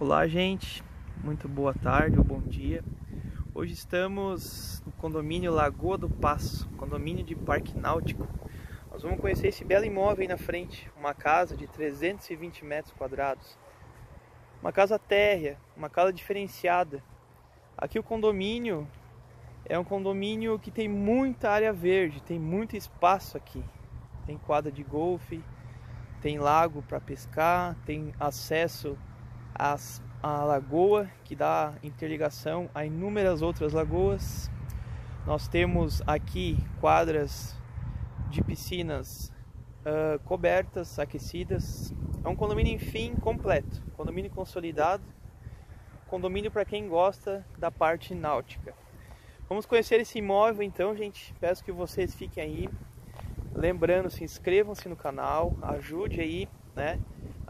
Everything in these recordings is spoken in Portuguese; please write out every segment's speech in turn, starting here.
Olá, gente. Muito boa tarde ou bom dia. Hoje estamos no condomínio Lagoa do Passo, condomínio de Parque Náutico. Nós vamos conhecer esse belo imóvel aí na frente, uma casa de 320 metros quadrados. Uma casa térrea, uma casa diferenciada. Aqui o condomínio é um condomínio que tem muita área verde, tem muito espaço aqui. Tem quadra de golfe, tem lago para pescar, tem acesso às, à lagoa que dá interligação a inúmeras outras lagoas. Nós temos aqui quadras de piscinas uh, cobertas, aquecidas. É um condomínio, enfim, completo. Condomínio consolidado. Condomínio para quem gosta da parte náutica. Vamos conhecer esse imóvel então, gente. Peço que vocês fiquem aí Lembrando, se inscrevam-se no canal, ajude aí, né,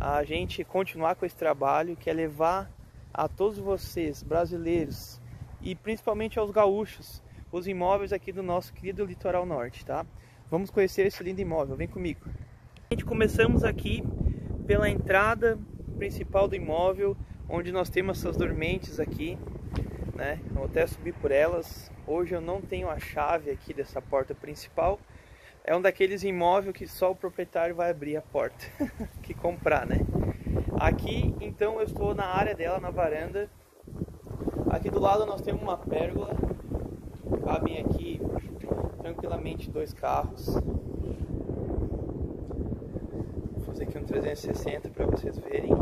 a gente continuar com esse trabalho que é levar a todos vocês, brasileiros e principalmente aos gaúchos, os imóveis aqui do nosso querido litoral norte, tá? Vamos conhecer esse lindo imóvel, vem comigo. A gente começamos aqui pela entrada principal do imóvel, onde nós temos essas dormentes aqui, né? vou até subir por elas. Hoje eu não tenho a chave aqui dessa porta principal, é um daqueles imóveis que só o proprietário vai abrir a porta que comprar, né? Aqui, então, eu estou na área dela, na varanda. Aqui do lado nós temos uma pérgola. Cabem aqui tranquilamente dois carros. Vou fazer aqui um 360 para vocês verem.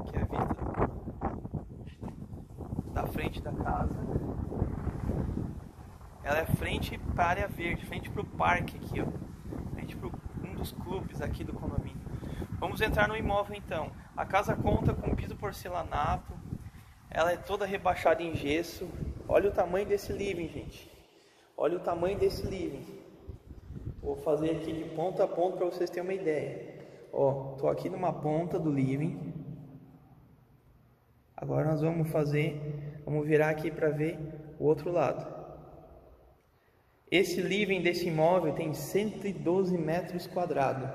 Aqui é a vista da frente da casa. Ela é frente área verde, frente para o parque aqui, ó. Frente para um dos clubes aqui do condomínio. Vamos entrar no imóvel então. A casa conta com piso porcelanato. Ela é toda rebaixada em gesso. Olha o tamanho desse living, gente. Olha o tamanho desse living. Vou fazer aqui de ponta a ponta para vocês terem uma ideia. Ó, tô aqui numa ponta do living. Agora nós vamos fazer, vamos virar aqui para ver o outro lado. Esse living desse imóvel tem 112 metros quadrados.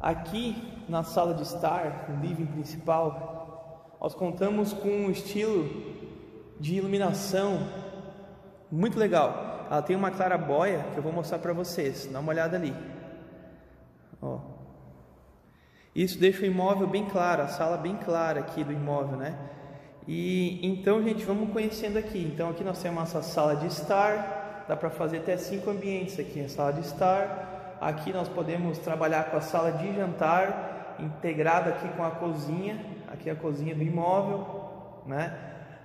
Aqui na sala de estar, no living principal, nós contamos com um estilo de iluminação muito legal. Ela tem uma clarabóia que eu vou mostrar para vocês. Dá uma olhada ali. Ó. Isso deixa o imóvel bem claro, a sala bem clara aqui do imóvel, né? E então, gente, vamos conhecendo aqui. Então, aqui nós temos essa sala de estar dá para fazer até cinco ambientes aqui, a sala de estar, aqui nós podemos trabalhar com a sala de jantar, integrada aqui com a cozinha, aqui a cozinha do imóvel, né?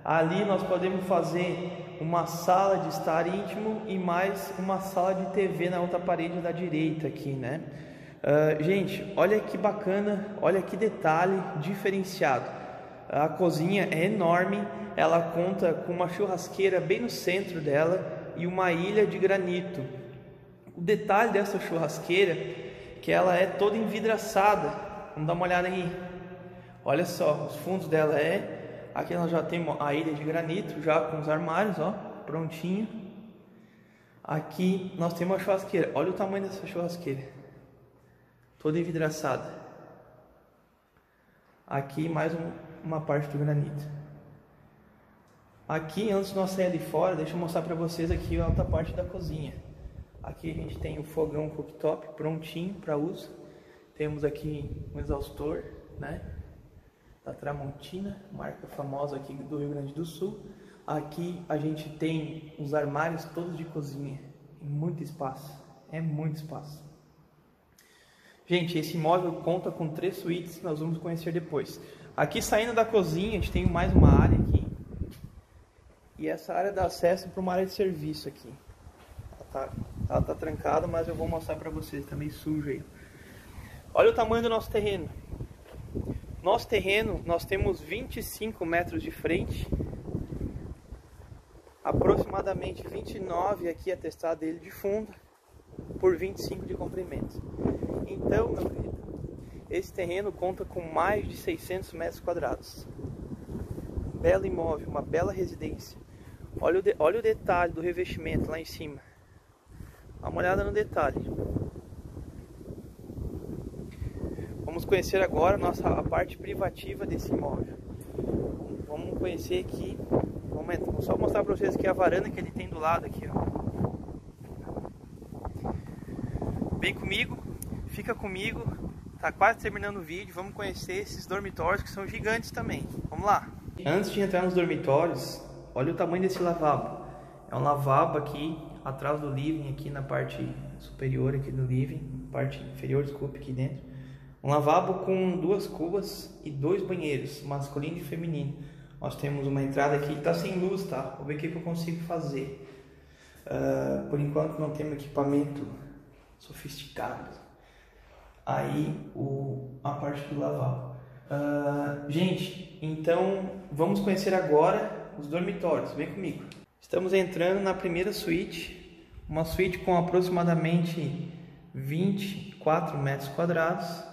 Ali nós podemos fazer uma sala de estar íntimo e mais uma sala de TV na outra parede da direita aqui, né? Uh, gente, olha que bacana, olha que detalhe diferenciado. A cozinha é enorme, ela conta com uma churrasqueira bem no centro dela, e uma ilha de granito. O detalhe dessa churrasqueira é que ela é toda envidraçada. Vamos dar uma olhada aí. Olha só, os fundos dela é aqui nós já temos a ilha de granito já com os armários, ó, prontinho. Aqui nós temos a churrasqueira. Olha o tamanho dessa churrasqueira. Toda envidraçada. Aqui mais um, uma parte do granito. Aqui, antes de nós sair de fora, deixa eu mostrar para vocês aqui a alta parte da cozinha. Aqui a gente tem o fogão cooktop prontinho para uso. Temos aqui um exaustor, né? Da Tramontina, marca famosa aqui do Rio Grande do Sul. Aqui a gente tem os armários todos de cozinha. Muito espaço, é muito espaço. Gente, esse imóvel conta com três suítes, nós vamos conhecer depois. Aqui saindo da cozinha, a gente tem mais uma área aqui e essa área dá acesso para uma área de serviço aqui. Ela tá, ela tá trancada, mas eu vou mostrar para vocês, tá meio sujo aí. Olha o tamanho do nosso terreno. Nosso terreno, nós temos 25 metros de frente, aproximadamente 29 aqui atestado dele de fundo, por 25 de comprimento. Então, meu querido, esse terreno conta com mais de 600 metros quadrados. Belo imóvel, uma bela residência. Olha o, de, olha o detalhe do revestimento lá em cima. Dá uma olhada no detalhe. Vamos conhecer agora a nossa a parte privativa desse imóvel. Vamos conhecer aqui. Vamos, vou só mostrar para vocês aqui a varanda que ele tem do lado aqui, ó. Vem comigo, fica comigo. Tá quase terminando o vídeo. Vamos conhecer esses dormitórios que são gigantes também. Vamos lá. Antes de entrar nos dormitórios, olha o tamanho desse lavabo. É um lavabo aqui atrás do living, aqui na parte superior aqui do living, parte inferior, desculpe, aqui dentro. Um lavabo com duas cubas e dois banheiros, masculino e feminino. Nós temos uma entrada aqui está sem luz, tá? Vou ver o que, que eu consigo fazer. Uh, por enquanto não temos equipamento sofisticado. Aí o, a parte do lavabo. Uh, gente, então vamos conhecer agora os dormitórios. Vem comigo. Estamos entrando na primeira suíte, uma suíte com aproximadamente 24 metros quadrados.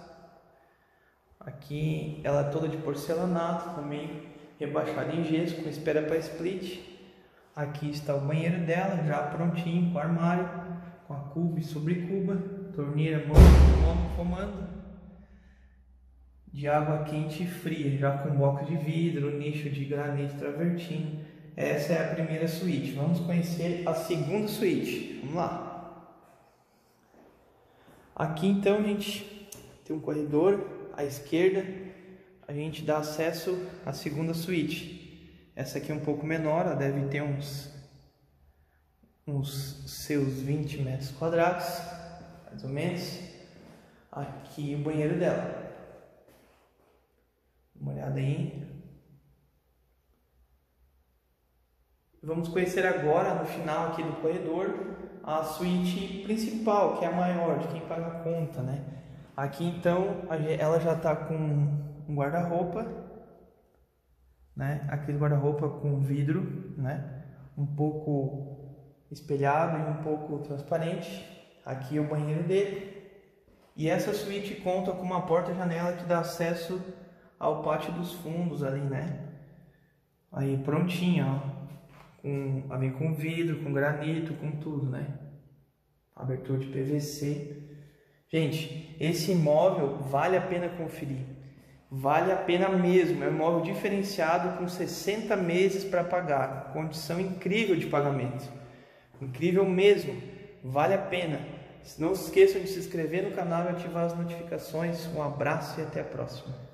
Aqui ela é toda de porcelanato, também rebaixada em gesso, com espera para split. Aqui está o banheiro dela, já prontinho, com armário, com a cuba e sobrecuba, torneira mono comando, de água quente e fria, já com bloco de vidro, nicho de granito travertino. Essa é a primeira suíte. Vamos conhecer a segunda suíte. Vamos lá. Aqui então, gente, tem um corredor à esquerda, a gente dá acesso à segunda suíte. Essa aqui é um pouco menor, ela deve ter uns, uns seus 20 metros quadrados, mais ou menos. Aqui o banheiro dela. Uma olhada aí. Vamos conhecer agora, no final aqui do corredor, a suíte principal, que é a maior, de quem paga a conta, né? Aqui então ela já está com um guarda-roupa, né? Aquele guarda-roupa com vidro, né? Um pouco espelhado e um pouco transparente. Aqui é o banheiro dele. E essa suíte conta com uma porta-janela que dá acesso ao pátio dos fundos ali, né? Aí prontinha, ó. Com, vem com vidro, com granito, com tudo, né? Abertura de PVC. Gente, esse imóvel vale a pena conferir. Vale a pena mesmo. É um imóvel diferenciado com 60 meses para pagar. Condição incrível de pagamento. Incrível mesmo. Vale a pena. Não se esqueçam de se inscrever no canal e ativar as notificações. Um abraço e até a próxima.